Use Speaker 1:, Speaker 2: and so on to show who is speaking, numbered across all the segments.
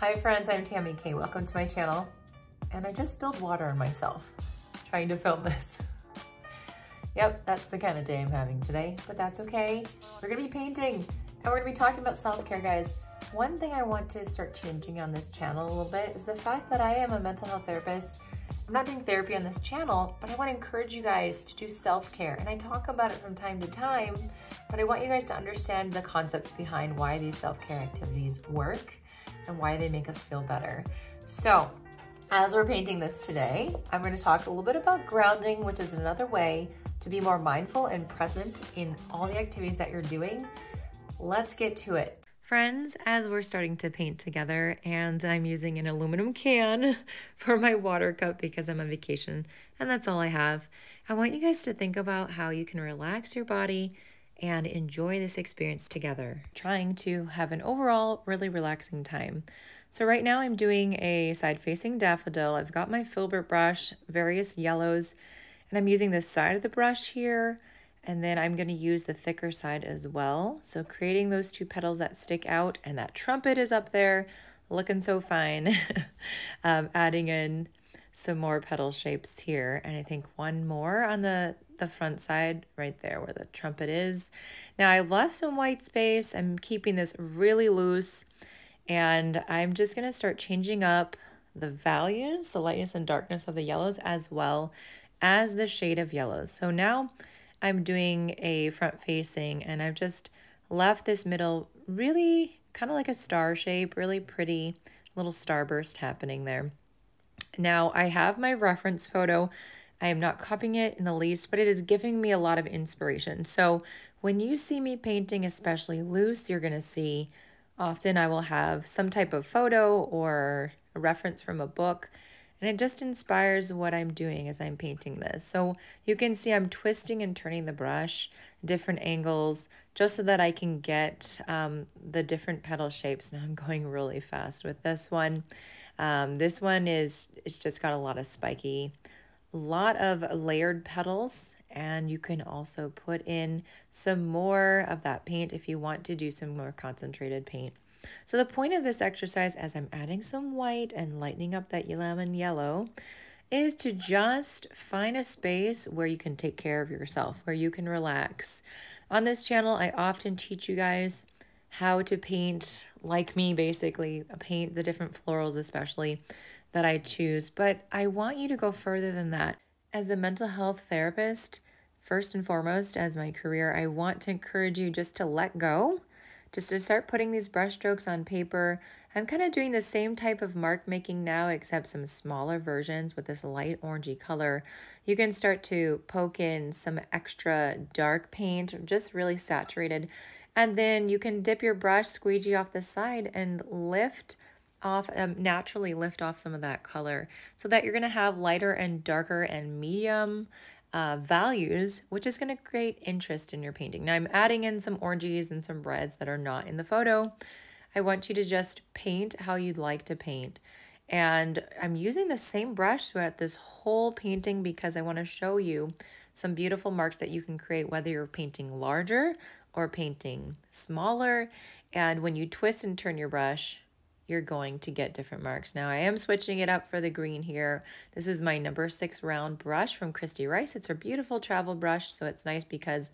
Speaker 1: Hi friends, I'm Tammy Kaye. Welcome to my channel. And I just spilled water on myself trying to film this. yep, that's the kind of day I'm having today, but that's okay. We're gonna be painting and we're gonna be talking about self-care, guys. One thing I want to start changing on this channel a little bit is the fact that I am a mental health therapist. I'm not doing therapy on this channel, but I wanna encourage you guys to do self-care. And I talk about it from time to time, but I want you guys to understand the concepts behind why these self-care activities work and why they make us feel better. So as we're painting this today, I'm gonna talk a little bit about grounding, which is another way to be more mindful and present in all the activities that you're doing. Let's get to it. Friends, as we're starting to paint together and I'm using an aluminum can for my water cup because I'm on vacation and that's all I have, I want you guys to think about how you can relax your body and enjoy this experience together, trying to have an overall really relaxing time. So right now I'm doing a side-facing daffodil. I've got my filbert brush, various yellows, and I'm using this side of the brush here, and then I'm gonna use the thicker side as well. So creating those two petals that stick out, and that trumpet is up there, looking so fine. um, adding in some more petal shapes here, and I think one more on the the front side right there where the trumpet is. Now I left some white space. I'm keeping this really loose and I'm just going to start changing up the values, the lightness and darkness of the yellows as well as the shade of yellows. So now I'm doing a front facing and I've just left this middle really kind of like a star shape, really pretty little starburst happening there. Now I have my reference photo I am not copying it in the least, but it is giving me a lot of inspiration. So when you see me painting, especially loose, you're going to see often I will have some type of photo or a reference from a book, and it just inspires what I'm doing as I'm painting this. So you can see I'm twisting and turning the brush, different angles, just so that I can get um, the different petal shapes. Now I'm going really fast with this one. Um, this one is, it's just got a lot of spiky lot of layered petals and you can also put in some more of that paint if you want to do some more concentrated paint. So the point of this exercise as I'm adding some white and lightening up that lemon yellow is to just find a space where you can take care of yourself, where you can relax. On this channel, I often teach you guys how to paint like me, basically, paint the different florals especially that I choose, but I want you to go further than that. As a mental health therapist, first and foremost, as my career, I want to encourage you just to let go, just to start putting these brushstrokes on paper. I'm kind of doing the same type of mark making now, except some smaller versions with this light orangey color. You can start to poke in some extra dark paint, just really saturated. And then you can dip your brush, squeegee off the side, and lift off, um, naturally lift off some of that color so that you're going to have lighter and darker and medium uh, values, which is going to create interest in your painting. Now I'm adding in some oranges and some reds that are not in the photo. I want you to just paint how you'd like to paint. And I'm using the same brush throughout this whole painting because I want to show you some beautiful marks that you can create whether you're painting larger or painting smaller. And when you twist and turn your brush, you're going to get different marks. Now I am switching it up for the green here. This is my number six round brush from Kristy Rice. It's a beautiful travel brush, so it's nice because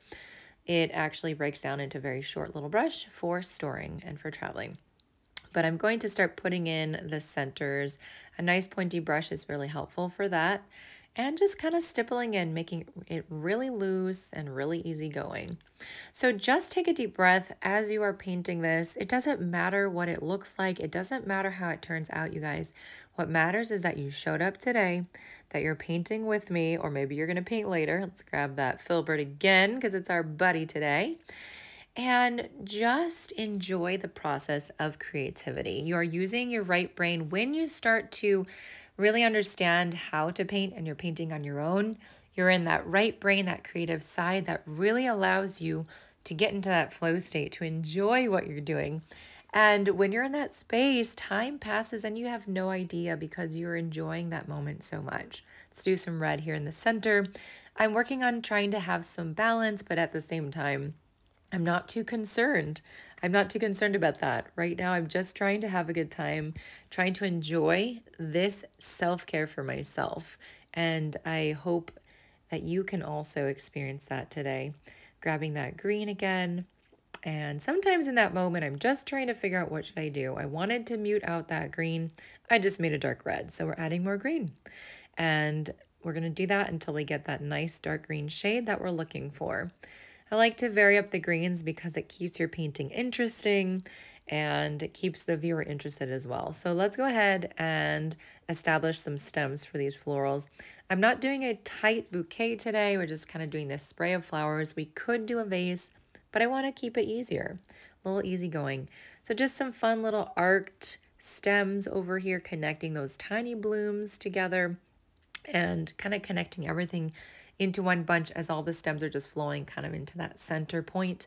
Speaker 1: it actually breaks down into very short little brush for storing and for traveling. But I'm going to start putting in the centers. A nice pointy brush is really helpful for that and just kind of stippling in, making it really loose and really easy going. So just take a deep breath as you are painting this. It doesn't matter what it looks like. It doesn't matter how it turns out, you guys. What matters is that you showed up today, that you're painting with me, or maybe you're going to paint later. Let's grab that filbert again because it's our buddy today. And just enjoy the process of creativity. You are using your right brain when you start to really understand how to paint and you're painting on your own, you're in that right brain, that creative side that really allows you to get into that flow state, to enjoy what you're doing. And when you're in that space, time passes and you have no idea because you're enjoying that moment so much. Let's do some red here in the center. I'm working on trying to have some balance, but at the same time, I'm not too concerned I'm not too concerned about that. Right now, I'm just trying to have a good time, trying to enjoy this self care for myself. And I hope that you can also experience that today. Grabbing that green again. And sometimes in that moment, I'm just trying to figure out what should I do. I wanted to mute out that green. I just made a dark red. So we're adding more green. And we're going to do that until we get that nice dark green shade that we're looking for. I like to vary up the greens because it keeps your painting interesting and it keeps the viewer interested as well. So let's go ahead and establish some stems for these florals. I'm not doing a tight bouquet today. We're just kind of doing this spray of flowers. We could do a vase, but I want to keep it easier, a little easygoing. So just some fun little arced stems over here connecting those tiny blooms together and kind of connecting everything into one bunch as all the stems are just flowing kind of into that center point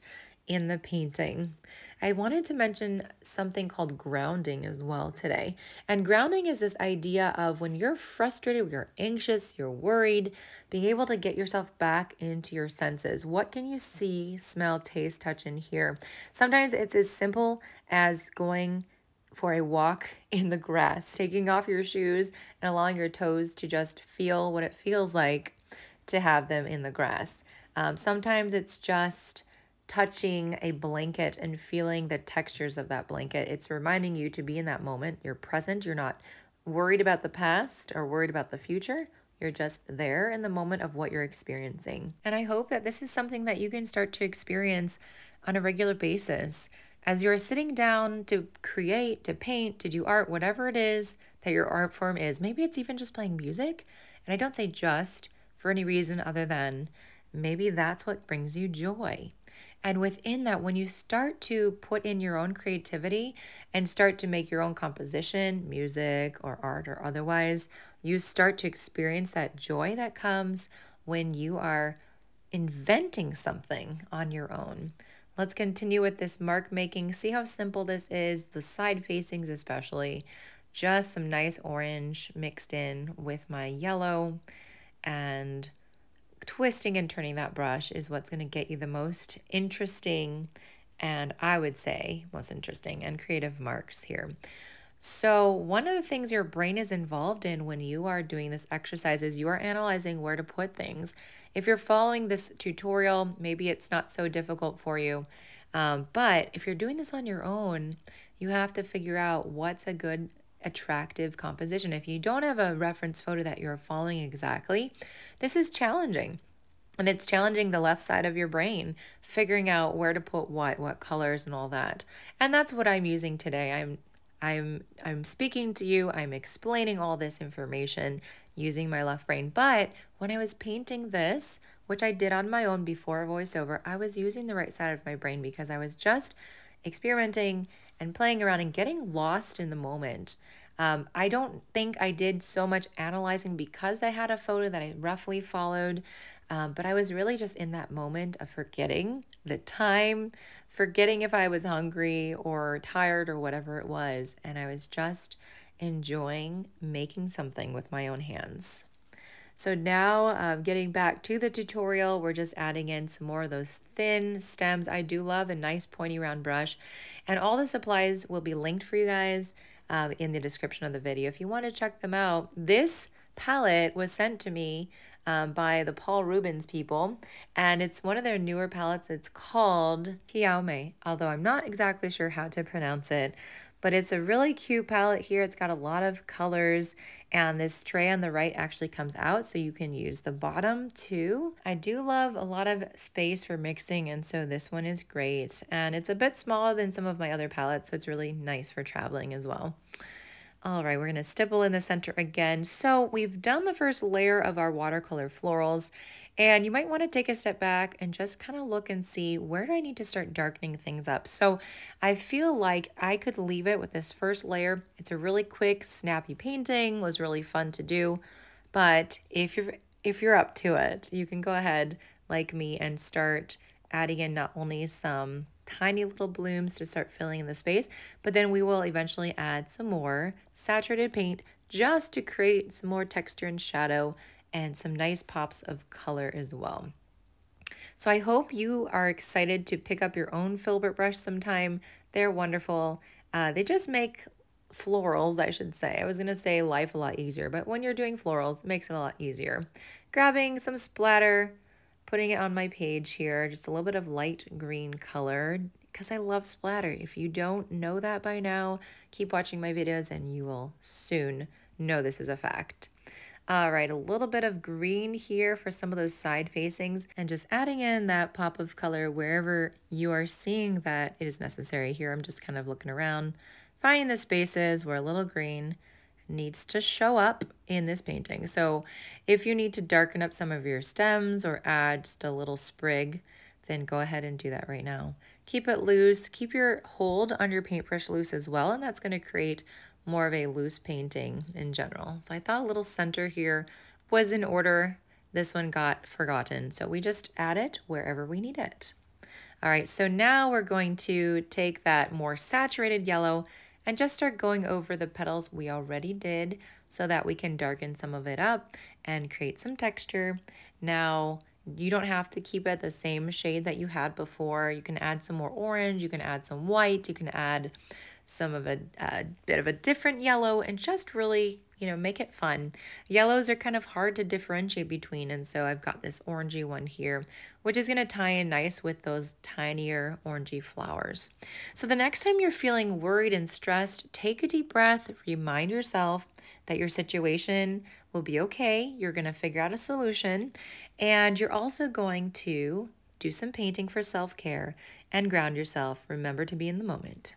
Speaker 1: in the painting. I wanted to mention something called grounding as well today. And grounding is this idea of when you're frustrated, you're anxious, you're worried, being able to get yourself back into your senses. What can you see, smell, taste, touch, and hear? Sometimes it's as simple as going for a walk in the grass, taking off your shoes and allowing your toes to just feel what it feels like to have them in the grass. Um, sometimes it's just touching a blanket and feeling the textures of that blanket. It's reminding you to be in that moment. You're present. You're not worried about the past or worried about the future. You're just there in the moment of what you're experiencing. And I hope that this is something that you can start to experience on a regular basis. As you're sitting down to create, to paint, to do art, whatever it is that your art form is, maybe it's even just playing music. And I don't say just for any reason other than maybe that's what brings you joy. And within that, when you start to put in your own creativity and start to make your own composition, music or art or otherwise, you start to experience that joy that comes when you are inventing something on your own. Let's continue with this mark making. See how simple this is, the side facings especially. Just some nice orange mixed in with my yellow and twisting and turning that brush is what's going to get you the most interesting and I would say most interesting and creative marks here. So, one of the things your brain is involved in when you are doing this exercise is you are analyzing where to put things. If you're following this tutorial, maybe it's not so difficult for you. Um, but if you're doing this on your own, you have to figure out what's a good, attractive composition. If you don't have a reference photo that you're following exactly, this is challenging. And it's challenging the left side of your brain, figuring out where to put what, what colors and all that. And that's what I'm using today. I'm I'm I'm speaking to you, I'm explaining all this information using my left brain. But when I was painting this, which I did on my own before voiceover, I was using the right side of my brain because I was just experimenting and playing around and getting lost in the moment. Um, I don't think I did so much analyzing because I had a photo that I roughly followed, um, but I was really just in that moment of forgetting the time, forgetting if I was hungry or tired or whatever it was. And I was just enjoying making something with my own hands. So now um, getting back to the tutorial, we're just adding in some more of those thin stems. I do love a nice pointy round brush and all the supplies will be linked for you guys um, in the description of the video if you want to check them out. This palette was sent to me um, by the Paul Rubens people, and it's one of their newer palettes. It's called Qiaomei, although I'm not exactly sure how to pronounce it. But it's a really cute palette here. It's got a lot of colors and this tray on the right actually comes out so you can use the bottom too. I do love a lot of space for mixing and so this one is great. And it's a bit smaller than some of my other palettes so it's really nice for traveling as well. All right, we're to stipple in the center again. So we've done the first layer of our watercolor florals and you might want to take a step back and just kind of look and see where do I need to start darkening things up. So I feel like I could leave it with this first layer. It's a really quick, snappy painting, was really fun to do. But if you're if you're up to it, you can go ahead like me and start adding in not only some tiny little blooms to start filling in the space, but then we will eventually add some more saturated paint just to create some more texture and shadow and some nice pops of color as well. So I hope you are excited to pick up your own filbert brush sometime. They're wonderful. Uh, they just make florals, I should say. I was going to say life a lot easier, but when you're doing florals, it makes it a lot easier. Grabbing some splatter, putting it on my page here, just a little bit of light green color because I love splatter. If you don't know that by now, keep watching my videos and you will soon know this is a fact. All right, a little bit of green here for some of those side facings and just adding in that pop of color wherever you are seeing that it is necessary. Here I'm just kind of looking around, finding the spaces where a little green needs to show up in this painting. So if you need to darken up some of your stems or add just a little sprig, then go ahead and do that right now. Keep it loose, keep your hold on your paintbrush loose as well, and that's gonna create more of a loose painting in general. So I thought a little center here was in order. This one got forgotten. So we just add it wherever we need it. All right, so now we're going to take that more saturated yellow and just start going over the petals we already did so that we can darken some of it up and create some texture. Now, you don't have to keep it the same shade that you had before. You can add some more orange, you can add some white, you can add some of a, a bit of a different yellow and just really, you know, make it fun. Yellows are kind of hard to differentiate between and so I've got this orangey one here which is going to tie in nice with those tinier orangey flowers. So the next time you're feeling worried and stressed, take a deep breath, remind yourself that your situation will be okay. You're going to figure out a solution and you're also going to do some painting for self-care and ground yourself. Remember to be in the moment.